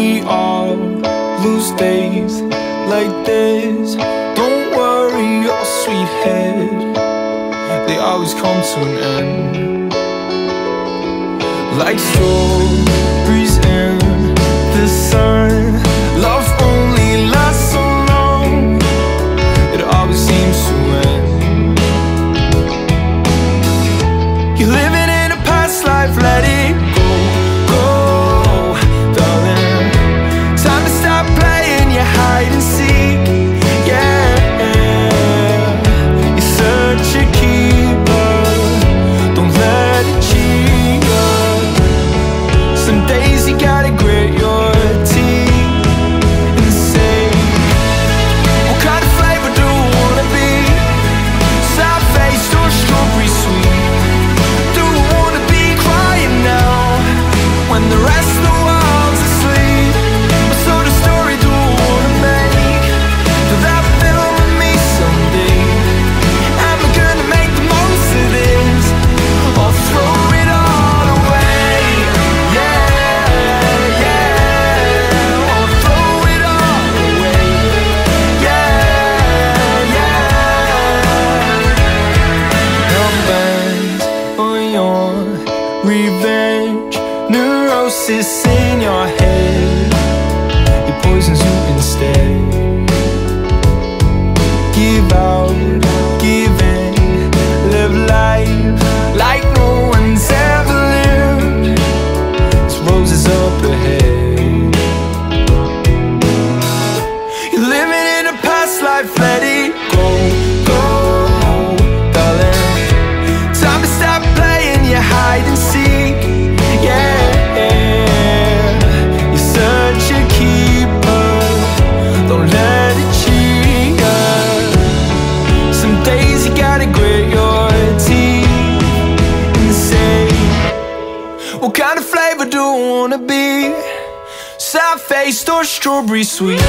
we all lose days like this. Don't worry, your sweet head They always come to an end. Like so voices in your head. It poisons you instead. Give out, give in. Live life like no one's ever lived. It's roses up ahead. You're living in a past life, let it go, go, darling. Time to stop playing your hide and seek sad-faced or strawberry sweet.